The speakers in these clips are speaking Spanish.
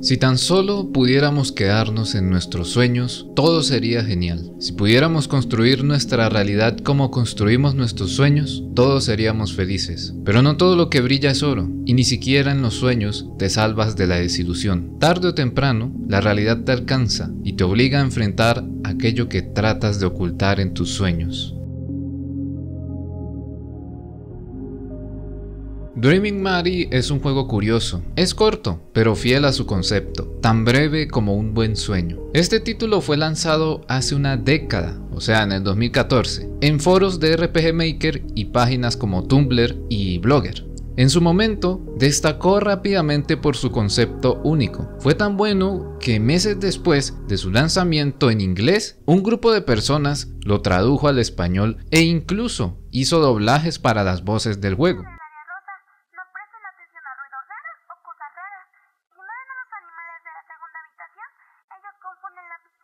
Si tan solo pudiéramos quedarnos en nuestros sueños, todo sería genial. Si pudiéramos construir nuestra realidad como construimos nuestros sueños, todos seríamos felices. Pero no todo lo que brilla es oro, y ni siquiera en los sueños te salvas de la desilusión. Tarde o temprano, la realidad te alcanza y te obliga a enfrentar aquello que tratas de ocultar en tus sueños. Dreaming Mary es un juego curioso. Es corto, pero fiel a su concepto, tan breve como un buen sueño. Este título fue lanzado hace una década, o sea, en el 2014, en foros de RPG Maker y páginas como Tumblr y Blogger. En su momento, destacó rápidamente por su concepto único. Fue tan bueno que meses después de su lanzamiento en inglés, un grupo de personas lo tradujo al español e incluso hizo doblajes para las voces del juego.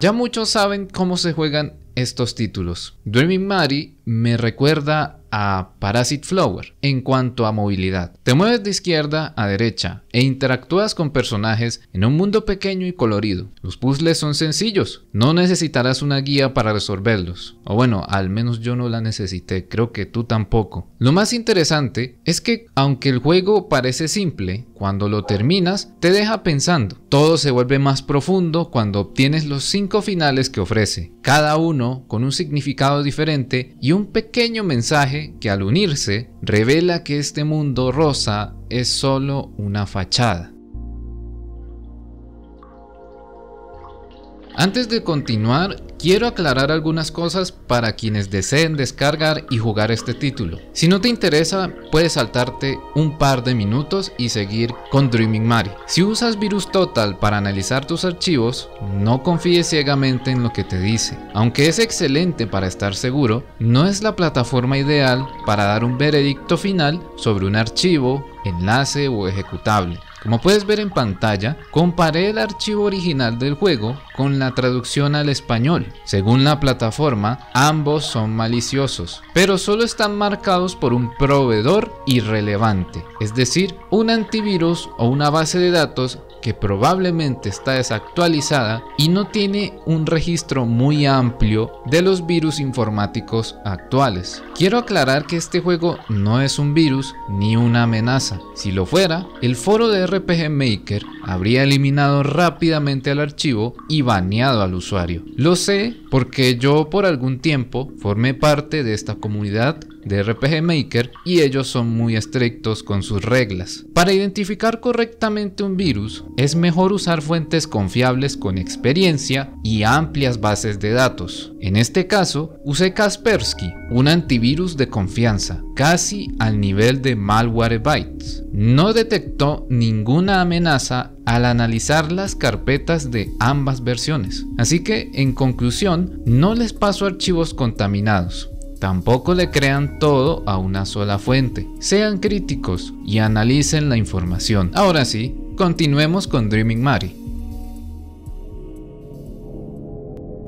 Ya muchos saben cómo se juegan estos títulos. Dreaming Mary me recuerda a Parasite Flower en cuanto a movilidad. Te mueves de izquierda a derecha e interactúas con personajes en un mundo pequeño y colorido. Los puzzles son sencillos, no necesitarás una guía para resolverlos. O bueno, al menos yo no la necesité, creo que tú tampoco. Lo más interesante es que aunque el juego parece simple, cuando lo terminas te deja pensando. Todo se vuelve más profundo cuando obtienes los 5 finales que ofrece, cada uno con un significado diferente y un pequeño mensaje que al unirse revela que este mundo rosa es solo una fachada. Antes de continuar, quiero aclarar algunas cosas para quienes deseen descargar y jugar este título. Si no te interesa, puedes saltarte un par de minutos y seguir con Dreaming Mary. Si usas Virus Total para analizar tus archivos, no confíes ciegamente en lo que te dice. Aunque es excelente para estar seguro, no es la plataforma ideal para dar un veredicto final sobre un archivo, enlace o ejecutable. Como puedes ver en pantalla, comparé el archivo original del juego con la traducción al español. Según la plataforma, ambos son maliciosos, pero solo están marcados por un proveedor irrelevante, es decir, un antivirus o una base de datos que probablemente está desactualizada y no tiene un registro muy amplio de los virus informáticos actuales. Quiero aclarar que este juego no es un virus ni una amenaza. Si lo fuera, el foro de RPG Maker habría eliminado rápidamente el archivo y baneado al usuario. Lo sé porque yo por algún tiempo formé parte de esta comunidad de RPG Maker y ellos son muy estrictos con sus reglas. Para identificar correctamente un virus es mejor usar fuentes confiables con experiencia y amplias bases de datos. En este caso usé Kaspersky, un antivirus de confianza, casi al nivel de Malwarebytes. No detectó ninguna amenaza al analizar las carpetas de ambas versiones. Así que, en conclusión, no les paso archivos contaminados. Tampoco le crean todo a una sola fuente. Sean críticos y analicen la información. Ahora sí, continuemos con Dreaming Mary.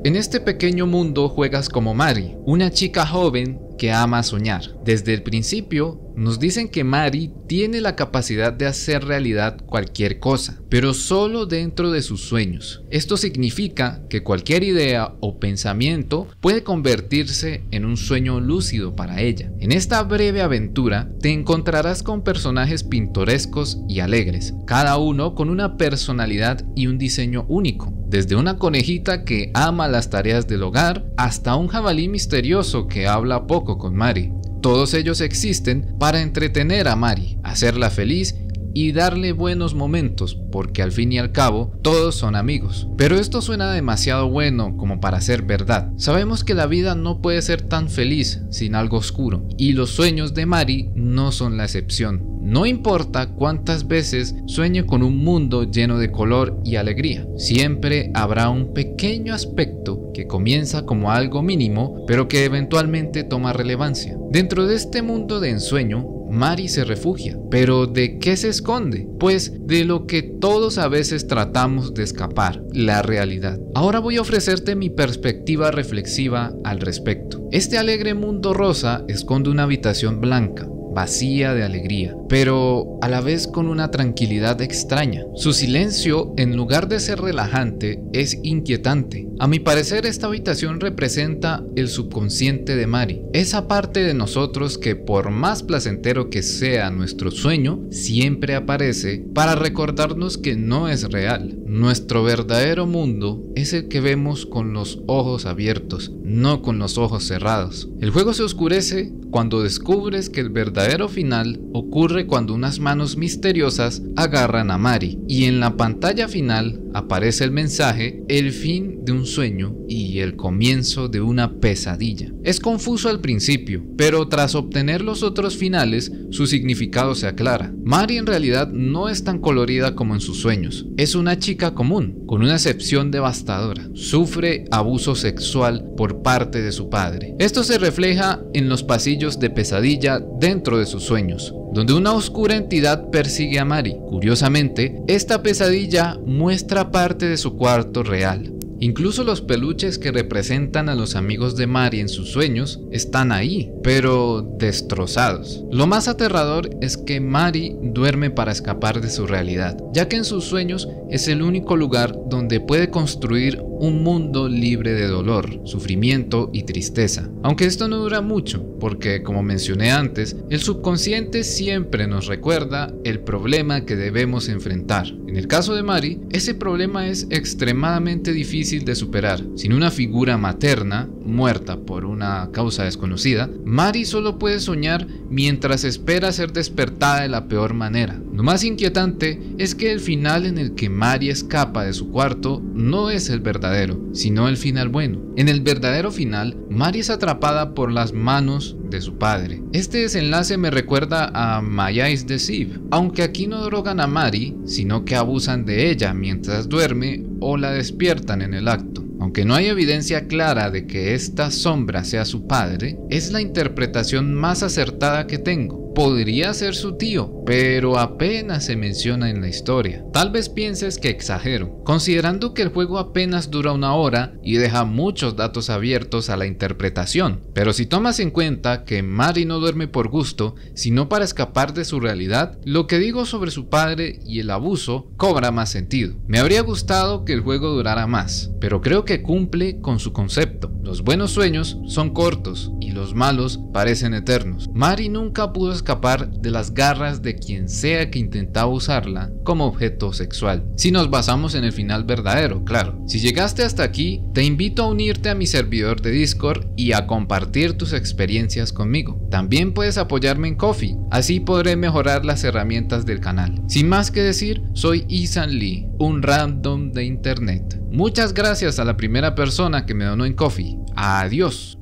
En este pequeño mundo juegas como Mari, una chica joven que ama soñar. Desde el principio nos dicen que Mari tiene la capacidad de hacer realidad cualquier cosa, pero solo dentro de sus sueños. Esto significa que cualquier idea o pensamiento puede convertirse en un sueño lúcido para ella. En esta breve aventura te encontrarás con personajes pintorescos y alegres, cada uno con una personalidad y un diseño único, desde una conejita que ama las tareas del hogar hasta un jabalí misterioso que habla poco con Mari. Todos ellos existen para entretener a Mari, hacerla feliz y darle buenos momentos, porque al fin y al cabo todos son amigos. Pero esto suena demasiado bueno como para ser verdad. Sabemos que la vida no puede ser tan feliz sin algo oscuro, y los sueños de Mari no son la excepción. No importa cuántas veces sueñe con un mundo lleno de color y alegría, siempre habrá un pequeño aspecto que comienza como algo mínimo, pero que eventualmente toma relevancia. Dentro de este mundo de ensueño, Mari se refugia. ¿Pero de qué se esconde? Pues de lo que todos a veces tratamos de escapar, la realidad. Ahora voy a ofrecerte mi perspectiva reflexiva al respecto. Este alegre mundo rosa esconde una habitación blanca, vacía de alegría, pero a la vez con una tranquilidad extraña. Su silencio, en lugar de ser relajante, es inquietante. A mi parecer, esta habitación representa el subconsciente de Mari, esa parte de nosotros que por más placentero que sea nuestro sueño, siempre aparece para recordarnos que no es real. Nuestro verdadero mundo es el que vemos con los ojos abiertos, no con los ojos cerrados. El juego se oscurece cuando descubres que el verdadero final ocurre cuando unas manos misteriosas agarran a Mari y en la pantalla final aparece el mensaje el fin de un sueño y el comienzo de una pesadilla. Es confuso al principio, pero tras obtener los otros finales su significado se aclara. Mari en realidad no es tan colorida como en sus sueños. Es una chica común, con una excepción devastadora. Sufre abuso sexual por parte de su padre. Esto se refleja en los pasillos de pesadilla dentro de sus sueños, donde una oscura entidad persigue a Mari. Curiosamente, esta pesadilla muestra parte de su cuarto real, Incluso los peluches que representan a los amigos de Mari en sus sueños están ahí, pero destrozados. Lo más aterrador es que Mari duerme para escapar de su realidad, ya que en sus sueños es el único lugar donde puede construir un mundo libre de dolor, sufrimiento y tristeza. Aunque esto no dura mucho, porque como mencioné antes, el subconsciente siempre nos recuerda el problema que debemos enfrentar. En el caso de Mari, ese problema es extremadamente difícil de superar. Sin una figura materna, muerta por una causa desconocida, Mari solo puede soñar mientras espera ser despertada de la peor manera. Lo más inquietante es que el final en el que Mari escapa de su cuarto no es el verdadero, sino el final bueno. En el verdadero final, Mari es atrapada por las manos de su padre. Este desenlace me recuerda a My Eyes Deceive, aunque aquí no drogan a Mari, sino que abusan de ella mientras duerme o la despiertan en el acto. Aunque no hay evidencia clara de que esta sombra sea su padre, es la interpretación más acertada que tengo. Podría ser su tío, pero apenas se menciona en la historia. Tal vez pienses que exagero, considerando que el juego apenas dura una hora y deja muchos datos abiertos a la interpretación. Pero si tomas en cuenta que Mari no duerme por gusto, sino para escapar de su realidad, lo que digo sobre su padre y el abuso cobra más sentido. Me habría gustado que el juego durara más, pero creo que cumple con su concepto. Los buenos sueños son cortos y los malos parecen eternos. Mari nunca pudo escapar de las garras de quien sea que intentaba usarla como objeto sexual. Si nos basamos en el final verdadero, claro. Si llegaste hasta aquí, te invito a unirte a mi servidor de Discord y a compartir tus experiencias conmigo. También puedes apoyarme en Coffee, así podré mejorar las herramientas del canal. Sin más que decir, soy Isan Lee, un random de internet. Muchas gracias a la primera persona que me donó en Coffee. Adiós.